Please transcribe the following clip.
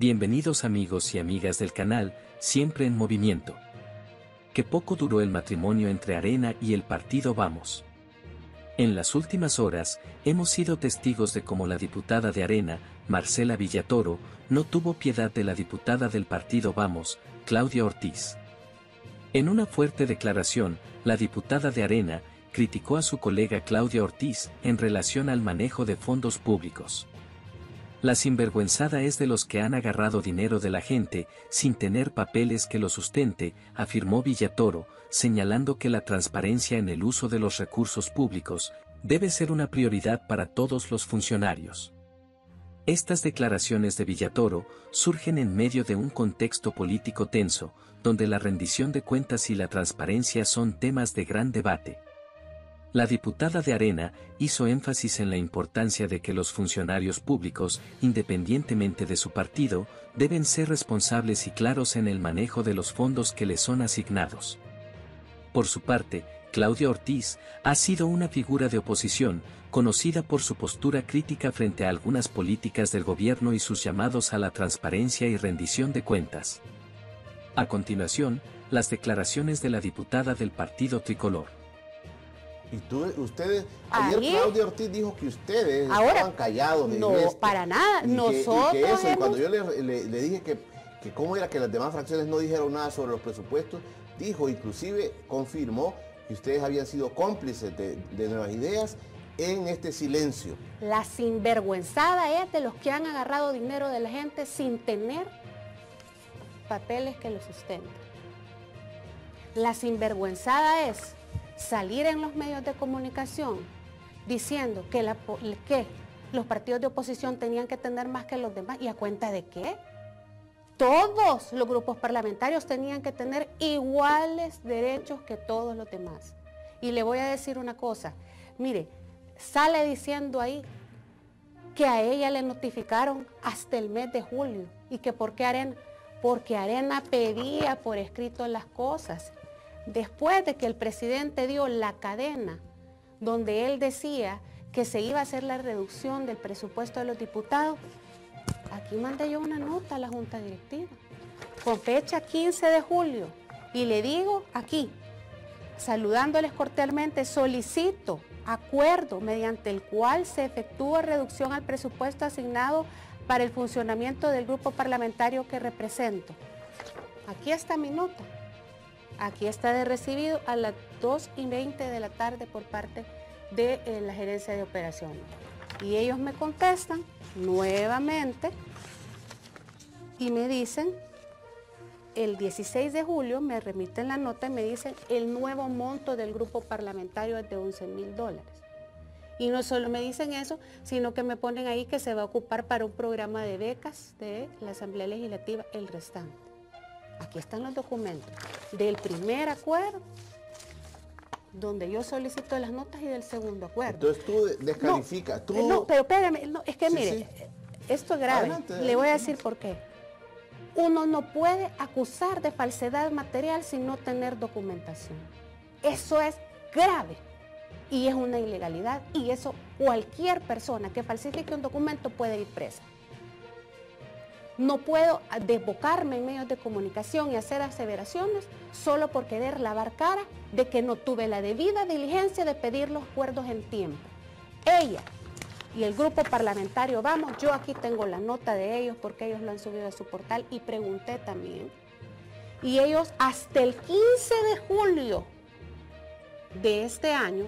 Bienvenidos amigos y amigas del canal, siempre en movimiento. Que poco duró el matrimonio entre Arena y el partido Vamos. En las últimas horas, hemos sido testigos de cómo la diputada de Arena, Marcela Villatoro, no tuvo piedad de la diputada del partido Vamos, Claudia Ortiz. En una fuerte declaración, la diputada de Arena, criticó a su colega Claudia Ortiz en relación al manejo de fondos públicos. La sinvergüenzada es de los que han agarrado dinero de la gente sin tener papeles que lo sustente, afirmó Villatoro, señalando que la transparencia en el uso de los recursos públicos debe ser una prioridad para todos los funcionarios. Estas declaraciones de Villatoro surgen en medio de un contexto político tenso, donde la rendición de cuentas y la transparencia son temas de gran debate. La diputada de Arena hizo énfasis en la importancia de que los funcionarios públicos, independientemente de su partido, deben ser responsables y claros en el manejo de los fondos que les son asignados. Por su parte, Claudia Ortiz ha sido una figura de oposición, conocida por su postura crítica frente a algunas políticas del gobierno y sus llamados a la transparencia y rendición de cuentas. A continuación, las declaraciones de la diputada del Partido Tricolor. Y tú, ustedes, ayer Claudia Ortiz dijo que ustedes estaban callados. no, para nada. Nosotros. y cuando yo le, dije que, que, cómo era que las demás fracciones no dijeron nada sobre los presupuestos, dijo, inclusive confirmó que ustedes habían sido cómplices de, de nuevas ideas en este silencio. La sinvergüenzada es de los que han agarrado dinero de la gente sin tener papeles que lo sustenten. La sinvergüenzada es salir en los medios de comunicación diciendo que, los partidos de oposición tenían que tener más que los demás. ¿Y a cuenta de qué? Todos los grupos parlamentarios tenían que tener iguales derechos que todos los demás. Y le voy a decir una cosa. Mire, sale diciendo ahí que a ella le notificaron hasta el mes de julio. ¿Y que por qué Arena? Porque Arena pedía por escrito las cosas después de que el presidente dio la cadena donde él decía que se iba a hacer la reducción del presupuesto de los diputados, aquí mandé yo una nota a la Junta Directiva con fecha 15 de julio y le digo aquí, saludándoles cordialmente, solicito acuerdo mediante el cual se efectúa reducción al presupuesto asignado para el funcionamiento del grupo parlamentario que represento. Aquí está mi nota. Aquí está de recibido a las 2 y 20 de la tarde por parte de eh, la gerencia de operaciones. Y ellos me contestan nuevamente y me dicen, el 16 de julio me remiten la nota y me dicen el nuevo monto del grupo parlamentario es de 11 mil dólares. Y no solo me dicen eso, sino que me ponen ahí que se va a ocupar para un programa de becas de la Asamblea Legislativa el restante. Aquí están los documentos del primer acuerdo, donde yo solicito las notas y del segundo acuerdo. Entonces tú descalificas. No, no pero espérame, es que mire, esto es grave. Le voy a decir por qué. Uno no puede acusar de falsedad material sin no tener documentación. Eso es grave y es una ilegalidad y eso cualquier persona que falsifique un documento puede ir presa. No puedo desbocarme en medios de comunicación y hacer aseveraciones solo por querer lavar cara de que no tuve la debida diligencia de pedir los acuerdos en tiempo. Ella y el grupo parlamentario, vamos, yo aquí tengo la nota de ellos porque ellos lo han subido a su portal y pregunté también. Y ellos hasta el 15 de julio de este año